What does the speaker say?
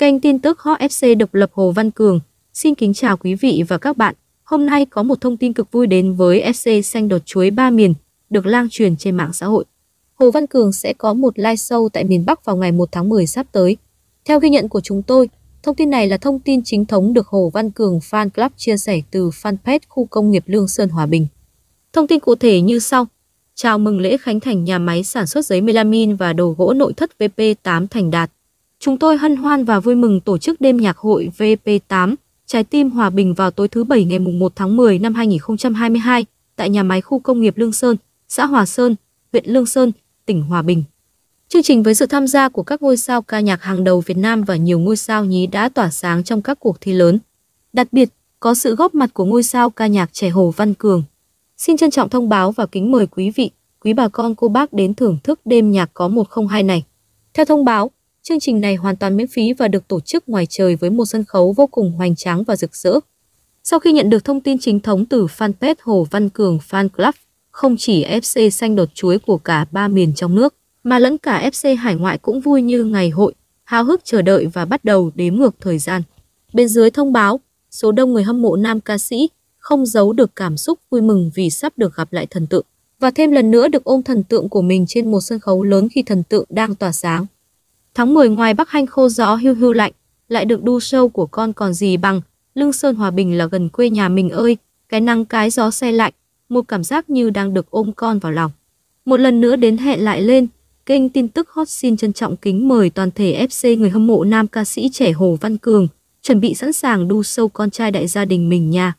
Kênh tin tức Hot FC độc lập Hồ Văn Cường. Xin kính chào quý vị và các bạn. Hôm nay có một thông tin cực vui đến với FC xanh đột chuối ba miền, được lan truyền trên mạng xã hội. Hồ Văn Cường sẽ có một live show tại miền Bắc vào ngày 1 tháng 10 sắp tới. Theo ghi nhận của chúng tôi, thông tin này là thông tin chính thống được Hồ Văn Cường Fan Club chia sẻ từ fanpage khu công nghiệp Lương Sơn Hòa Bình. Thông tin cụ thể như sau. Chào mừng lễ khánh thành nhà máy sản xuất giấy melamin và đồ gỗ nội thất VP8 Thành Đạt. Chúng tôi hân hoan và vui mừng tổ chức đêm nhạc hội VP8 Trái tim Hòa Bình vào tối thứ Bảy ngày 1 tháng 10 năm 2022 tại nhà máy khu công nghiệp Lương Sơn, xã Hòa Sơn, huyện Lương Sơn, tỉnh Hòa Bình. Chương trình với sự tham gia của các ngôi sao ca nhạc hàng đầu Việt Nam và nhiều ngôi sao nhí đã tỏa sáng trong các cuộc thi lớn. Đặc biệt, có sự góp mặt của ngôi sao ca nhạc trẻ Hồ Văn Cường. Xin trân trọng thông báo và kính mời quý vị, quý bà con cô bác đến thưởng thức đêm nhạc có 102 này. Theo thông báo, chương trình này hoàn toàn miễn phí và được tổ chức ngoài trời với một sân khấu vô cùng hoành tráng và rực rỡ. Sau khi nhận được thông tin chính thống từ fanpage Hồ Văn Cường Fan Club, không chỉ FC xanh đột chuối của cả ba miền trong nước, mà lẫn cả FC hải ngoại cũng vui như ngày hội, háo hức chờ đợi và bắt đầu đếm ngược thời gian. Bên dưới thông báo, số đông người hâm mộ nam ca sĩ không giấu được cảm xúc vui mừng vì sắp được gặp lại thần tượng và thêm lần nữa được ôm thần tượng của mình trên một sân khấu lớn khi thần tượng đang tỏa sáng. Tháng 10 ngoài Bắc Hanh khô gió hưu hưu lạnh, lại được đu sâu của con còn gì bằng, Lương Sơn Hòa Bình là gần quê nhà mình ơi, cái nắng cái gió xe lạnh, một cảm giác như đang được ôm con vào lòng. Một lần nữa đến hẹn lại lên, kênh tin tức hot xin trân trọng kính mời toàn thể FC người hâm mộ nam ca sĩ trẻ Hồ Văn Cường, chuẩn bị sẵn sàng đu sâu con trai đại gia đình mình nha.